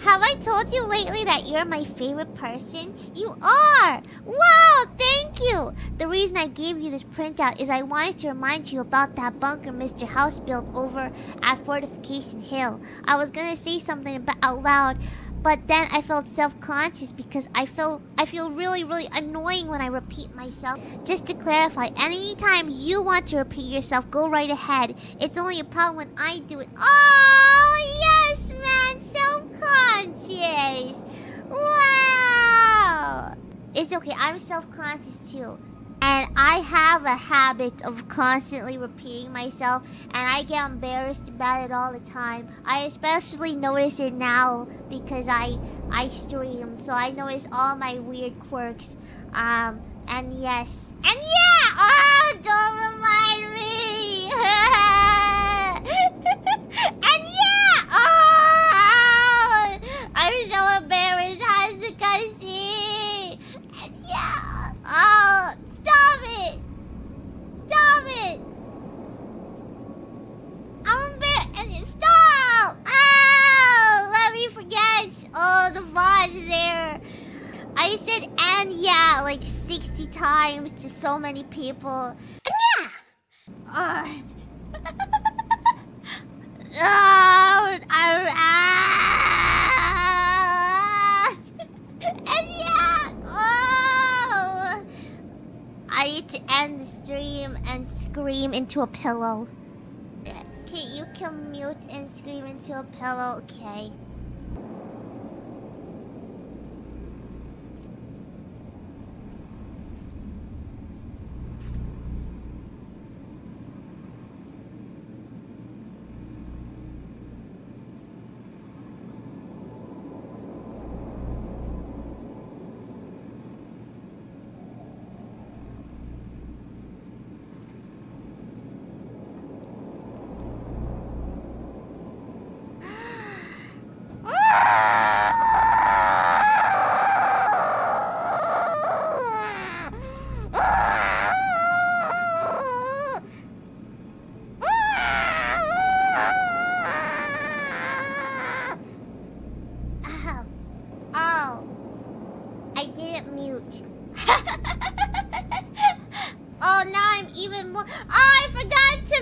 Have I told you lately that you're my favorite person? You are! Wow, thank you! The reason I gave you this printout is I wanted to remind you about that bunker Mr. House built over at Fortification Hill. I was gonna say something out loud, but then I felt self-conscious because I feel I feel really really annoying when I repeat myself. Just to clarify, anytime you want to repeat yourself, go right ahead. It's only a problem when I do it. Oh yes, man, self-conscious. Wow. It's okay. I'm self-conscious too. And I have a habit of constantly repeating myself, and I get embarrassed about it all the time. I especially notice it now because I I stream, so I notice all my weird quirks. Um, and yes, and yeah. Oh, don't remind me. and yeah. Oh, I'm so embarrassed, Hazukashi. And yeah. Oh. Stop it! Stop it! I'm embarrassed. Stop! Oh, let me forget. Oh, the VOD's there. I said and yeah like 60 times to so many people. Yeah! Uh, oh, I, ah, and yeah! Oh! I need to end the stream and scream into a pillow. Okay, you can mute and scream into a pillow, okay. it. oh, now I'm even more... Oh, I forgot to